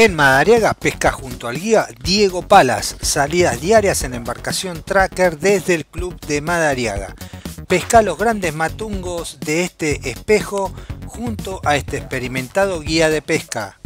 En Madariaga pesca junto al guía Diego Palas, salidas diarias en embarcación tracker desde el club de Madariaga. Pesca los grandes matungos de este espejo junto a este experimentado guía de pesca.